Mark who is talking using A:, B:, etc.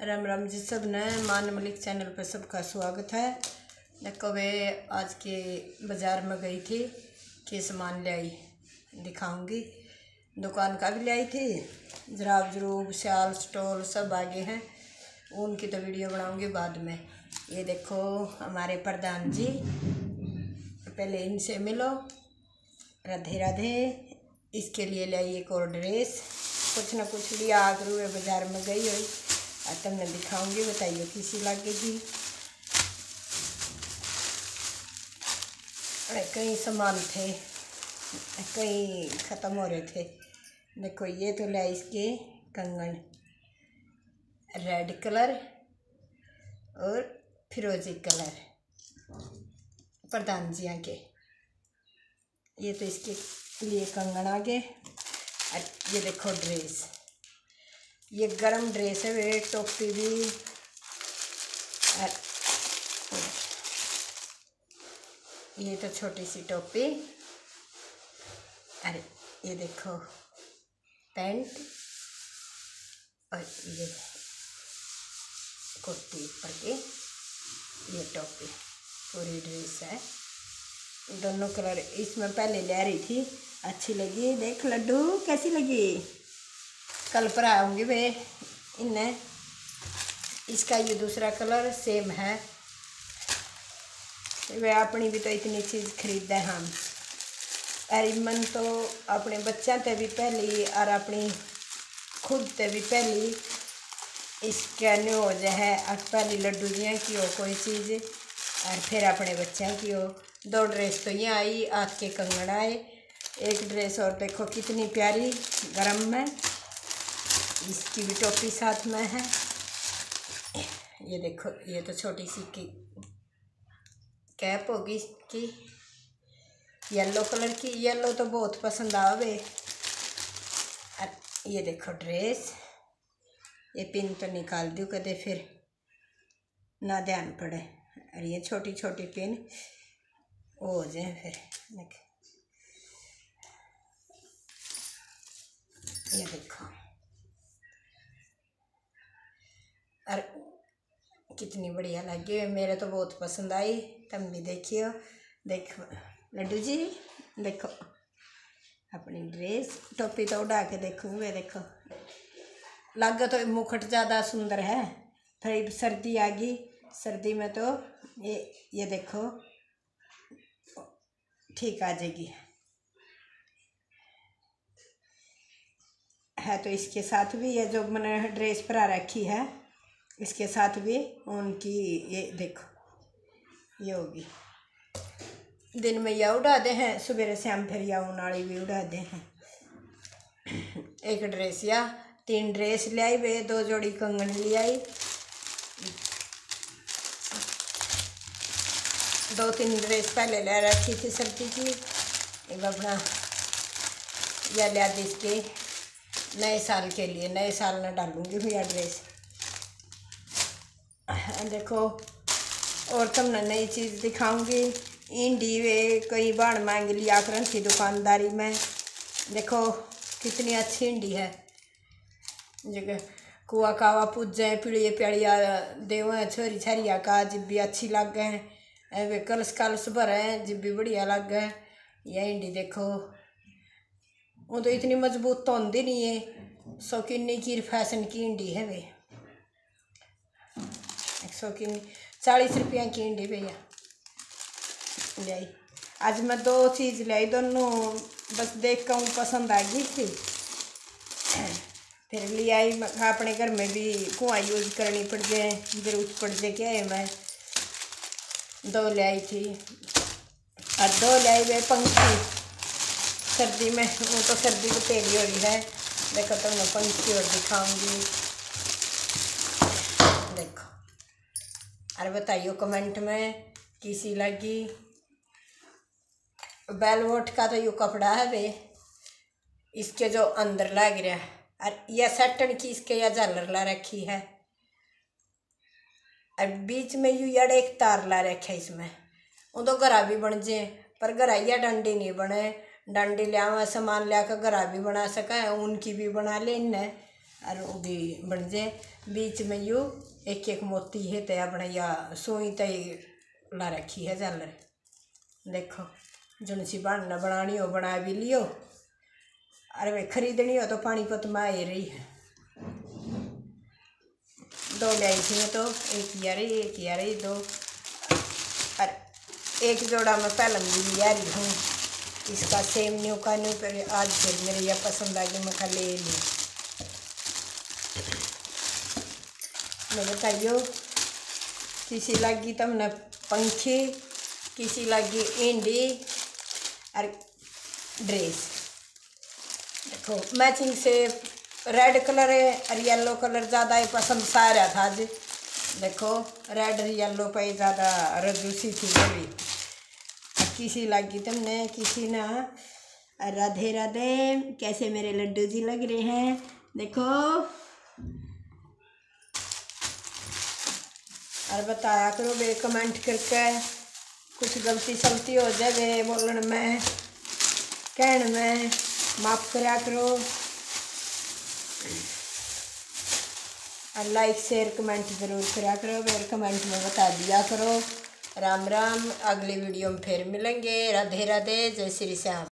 A: राम राम जी सबने मान मलिक चैनल पर सबका स्वागत है। देखो वे आज के बाज़ार में गई थी, के सामान ले आई, दिखाऊँगी। दुकान का भी ले आई थी, जराब जरूब शाल स्टॉल सब आगे हैं। उनकी तो वीडियो बनाऊँगी बाद में। ये देखो हमारे प्रधान जी, पहले इनसे मिलो। राधे राधे, इसके लिए ले आई एक और ड्रेस। कुछ ना कुछ लिया आग रुए बाज़ार में गई हुई। आज तब मैं दिखाऊँगी, बताइए किसी लगेगी। कई सामान थे, कई ख़त्म हो रहे थे। देखो, ये तो लिया इसके कंगन। रेड कलर और फिरोजी कलर प्रधान जी के ये तो इसके लिए कंगन आगे। और ये देखो ड्रेस ये गरम ड्रेस है वे टोपी भी। ये तो छोटी सी टोपी। अरे, ये देखो, पैंट और ये कुर्ती ऊपर के, ये टोपी। पूरी ड्रेस है। दोनों कलर, इसमें पहले ले रही थी। अच्छी लगी। देख, लड्डू, कैसी लगी? कल पर आऊँगी वे। इन्हें। इसका ये दूसरा कलर सेम है। वे अपनी भी तो इतनी चीज़ खरीद हम अरे मन तो अपने बच्चों ते भी पहली और अपनी खुद ते भी पहली इसका न्यू हो। जाए और पहली लड्डू जिया की हो कोई चीज़, और फिर अपने बच्चों की हो। दो ड्रेस तो ये आई आज के कंगन आए। एक ड्रेस और देखो कितनी प्यारी, गर्म में इसकी भी टोपी साथ में है। ये देखो, ये तो छोटी सी की कैप होगी इसकी। येलो कलर की, येलो तो बहुत पसंद आवे। ये देखो ड्रेस। ये पिन तो निकाल दूँ कदे फिर ना ध्यान पड़े। और ये छोटी छोटी पिन। हो जाए फिर ये देखो और कितनी बढ़िया लगी हुई, मेरे तो बहुत पसंद आई। तुम भी देखियो, देखो, लड्डू जी, देखो, अपनी ड्रेस, टोपी तो उड़ा के देखूँगे देखो। लग तो मुखट ज़्यादा सुंदर है, फिर सर्दी आ गई। सर्दी में तो ये ये देखो, ठीक आ जाएगी। है तो इसके साथ भी ये जो मैंने ड्रेस परा रखी है इसके साथ भी उनकी ये देखो, ये होगी। दिन में यह उड़ा दे हैं, सवेरे शाम फिर या उनाड़ी भी उड़ा दे हैं। एक ड्रेस या तीन ड्रेस ले आई वे, दो जोड़ी कंगन ले आई। दो तीन ड्रेस पहले ले रखी थी सर्दी की एक अपना या लिया इसके नए साल के लिए, नए साल में डालूँगी भैया ड्रेस। देखो, और तुमने नई चीज़ दिखाऊँगी। इंडी वे कई बार मांग लिया करन थी दुकानदारी में। देखो, कितनी अच्छी इंडी है। जगह, कुआ कावा पूजे पीड़िए प्याड़िया, देव, छोरी छरिया का, जिब भी अच्छी लग गए वे कलश कलश भरे जिब भी बढ़िया लग गए ये इंडी देखो। वो तो इतनी मज़बूत तो होती नहीं है। सौ किन्नी की फ़ैशन की इंडी है वे। सौ की चालीस रुपया की इंडी भैया। ले आज मैं दो चीज़ ले दोनों बस देख कर पसंद आ गई थी। फिर ले आई अपने घर में भी कुआ यूज़ करनी पड़ जाए ज़रूरत पड़ जाए क्या है मैं। दो ले थी। और दो ले आई वे पंखी। सर्दी में, वो तो सर्दी को तेरी हो रही है। देखो तो मैं पंखी और दिखाऊँगी। अरे बताइयो कमेंट में किसी लगी। बेलवोट का तो यू कपड़ा है वे। इसके जो अंदर लग रहा है। और यह सटन की इसके या झालर ला रखी है। और बीच में यू यड़ एक तार ला रखे इसमें। वो तो घरा भी बन जाए, पर घरा यह डंडी नहीं बने। डंडी लिया सामान लिया कर घरा भी बना सका उनकी भी बना ले इन्हें। और वो भी बन जाए। बीच में यू एक एक मोती है तो अपने या सोई तय ला रखी है झालर। देखो, जुन सी बनना बनानी हो, बना भी लियो। अरे वे खरीदनी हो तो पानीपत में आई रही है। दो लाई थी मैं तो एक यार एक यार, दो। और एक जोड़ा मैं पहले भी लिया रही हूँ। इसका सेम न्यू का न्यू पर आज फिर मेरे यह पसंद आ गई मैं खा ले ली बताइयो किसी लगी तमने पंखी, किसी लगी इंडी और ड्रेस देखो मैचिंग से रेड कलर है और येलो कलर ज़्यादा ही पसंद सा रहा था आज। देखो रेड और येलो पे ज़्यादा रजूसी थी मेरी। किसी लगी तुमने किसी ना। राधे राधे कैसे मेरे लड्डू जी लग रहे हैं? देखो। और बताया करो वे कमेंट करके कुछ गलती सलती हो जाए वे बोलन में, कहन में, माफ़ करा करो। और लाइक शेयर कमेंट ज़रूर करा करो, मेरे कमेंट में बता दिया करो। राम राम, अगली वीडियो में फिर मिलेंगे। राधे राधे, जय श्री श्याम।